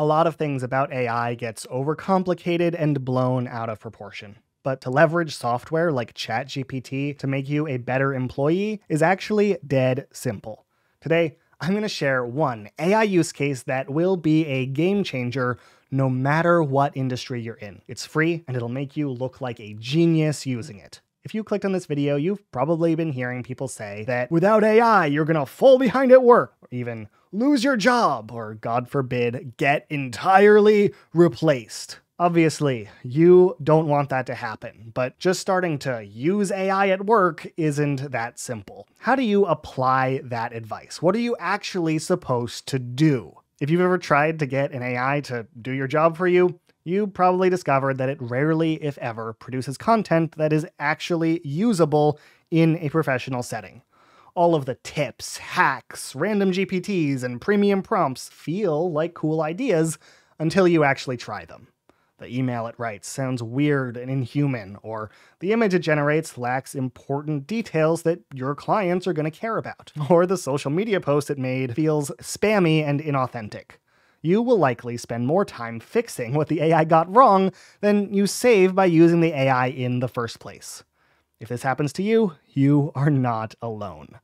A lot of things about AI gets overcomplicated and blown out of proportion. But to leverage software like ChatGPT to make you a better employee is actually dead simple. Today, I'm going to share one AI use case that will be a game changer no matter what industry you're in. It's free and it'll make you look like a genius using it. If you clicked on this video, you've probably been hearing people say that without AI, you're gonna fall behind at work, or even lose your job, or God forbid, get entirely replaced. Obviously, you don't want that to happen, but just starting to use AI at work isn't that simple. How do you apply that advice? What are you actually supposed to do? If you've ever tried to get an AI to do your job for you, you probably discovered that it rarely, if ever, produces content that is actually usable in a professional setting. All of the tips, hacks, random GPTs, and premium prompts feel like cool ideas until you actually try them the email it writes sounds weird and inhuman, or the image it generates lacks important details that your clients are going to care about, or the social media post it made feels spammy and inauthentic. You will likely spend more time fixing what the AI got wrong than you save by using the AI in the first place. If this happens to you, you are not alone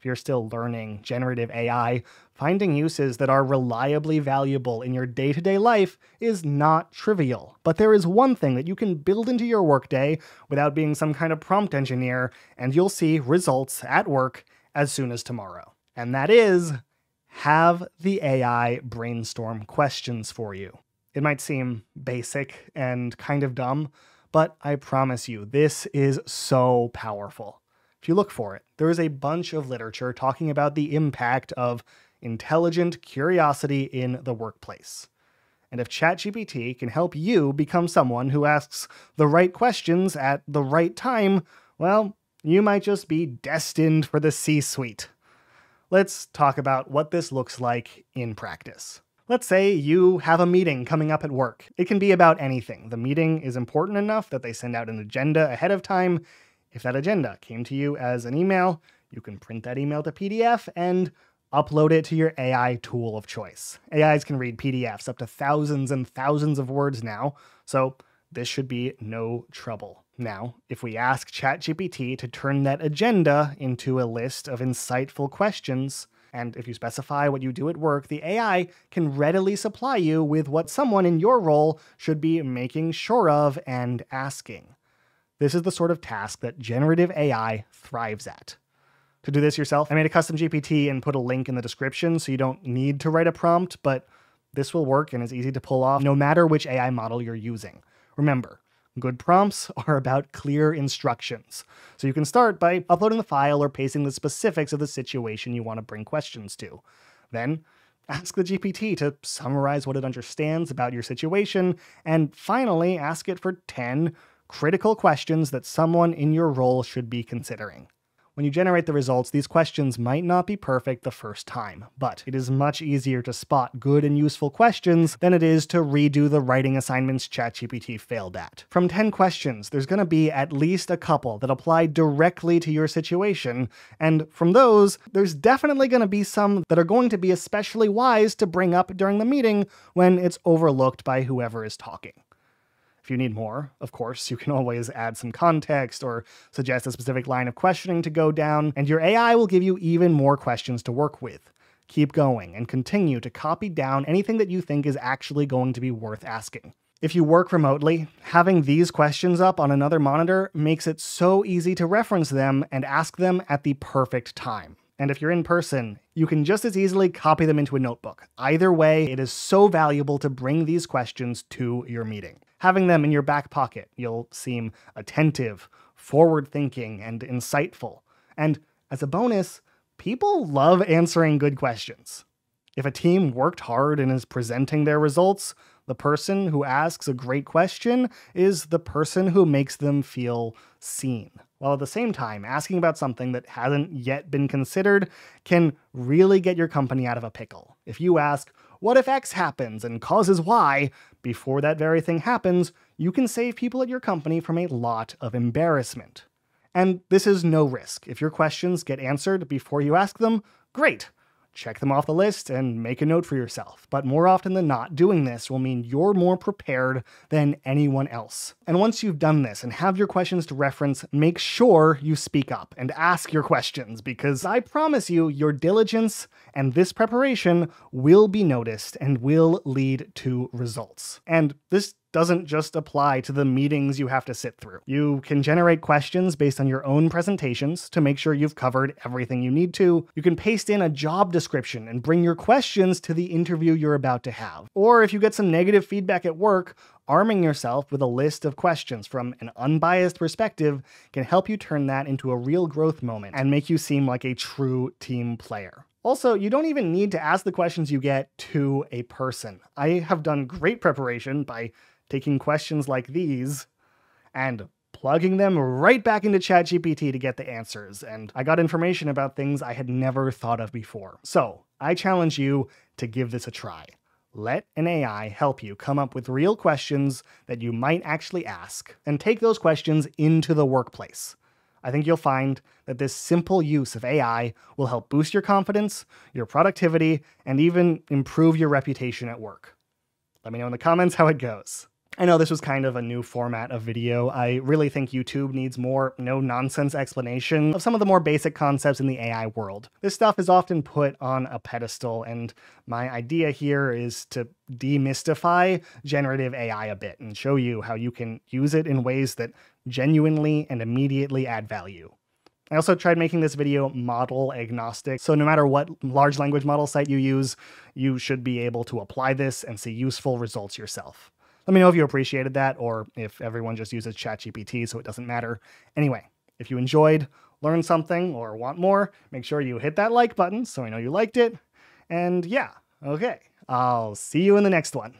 if you're still learning generative AI, finding uses that are reliably valuable in your day to day life is not trivial. But there is one thing that you can build into your workday without being some kind of prompt engineer, and you'll see results at work as soon as tomorrow. And that is have the AI brainstorm questions for you. It might seem basic and kind of dumb, but I promise you, this is so powerful. If you look for it, there is a bunch of literature talking about the impact of intelligent curiosity in the workplace. And if ChatGPT can help you become someone who asks the right questions at the right time, well, you might just be destined for the C suite. Let's talk about what this looks like in practice. Let's say you have a meeting coming up at work. It can be about anything. The meeting is important enough that they send out an agenda ahead of time, if that agenda came to you as an email, you can print that email to PDF and upload it to your AI tool of choice. AIs can read PDFs up to thousands and thousands of words now, so this should be no trouble. Now, if we ask ChatGPT to turn that agenda into a list of insightful questions, and if you specify what you do at work, the AI can readily supply you with what someone in your role should be making sure of and asking. This is the sort of task that generative AI thrives at. To do this yourself, I made a custom GPT and put a link in the description so you don't need to write a prompt, but this will work and is easy to pull off no matter which AI model you're using. Remember, good prompts are about clear instructions. So you can start by uploading the file or pasting the specifics of the situation you want to bring questions to. Then, ask the GPT to summarize what it understands about your situation, and finally ask it for 10 critical questions that someone in your role should be considering. When you generate the results, these questions might not be perfect the first time, but it is much easier to spot good and useful questions than it is to redo the writing assignments ChatGPT failed at. From 10 questions, there's going to be at least a couple that apply directly to your situation, and from those, there's definitely going to be some that are going to be especially wise to bring up during the meeting when it's overlooked by whoever is talking. You need more, of course, you can always add some context or suggest a specific line of questioning to go down, and your AI will give you even more questions to work with. Keep going and continue to copy down anything that you think is actually going to be worth asking. If you work remotely, having these questions up on another monitor makes it so easy to reference them and ask them at the perfect time. And if you're in person, you can just as easily copy them into a notebook. Either way, it is so valuable to bring these questions to your meeting having them in your back pocket. You'll seem attentive, forward thinking, and insightful. And as a bonus, people love answering good questions. If a team worked hard and is presenting their results, the person who asks a great question is the person who makes them feel seen. While at the same time, asking about something that hasn't yet been considered can really get your company out of a pickle. If you ask, what if X happens and causes Y? Before that very thing happens, you can save people at your company from a lot of embarrassment. And this is no risk. If your questions get answered before you ask them, great. Check them off the list and make a note for yourself. But more often than not, doing this will mean you're more prepared than anyone else. And once you've done this and have your questions to reference, make sure you speak up and ask your questions because I promise you, your diligence and this preparation will be noticed and will lead to results. And this doesn't just apply to the meetings you have to sit through. You can generate questions based on your own presentations to make sure you've covered everything you need to. You can paste in a job description and bring your questions to the interview you're about to have. Or if you get some negative feedback at work, arming yourself with a list of questions from an unbiased perspective can help you turn that into a real growth moment and make you seem like a true team player. Also, you don't even need to ask the questions you get to a person. I have done great preparation by taking questions like these and plugging them right back into ChatGPT to get the answers, and I got information about things I had never thought of before. So, I challenge you to give this a try. Let an AI help you come up with real questions that you might actually ask, and take those questions into the workplace. I think you'll find that this simple use of AI will help boost your confidence, your productivity, and even improve your reputation at work. Let me know in the comments how it goes. I know this was kind of a new format of video. I really think YouTube needs more no nonsense explanation of some of the more basic concepts in the AI world. This stuff is often put on a pedestal, and my idea here is to demystify generative AI a bit and show you how you can use it in ways that genuinely and immediately add value. I also tried making this video model agnostic, so no matter what large language model site you use, you should be able to apply this and see useful results yourself. Let me know if you appreciated that or if everyone just uses ChatGPT so it doesn't matter. Anyway, if you enjoyed, learned something, or want more, make sure you hit that like button so I know you liked it. And yeah, okay, I'll see you in the next one.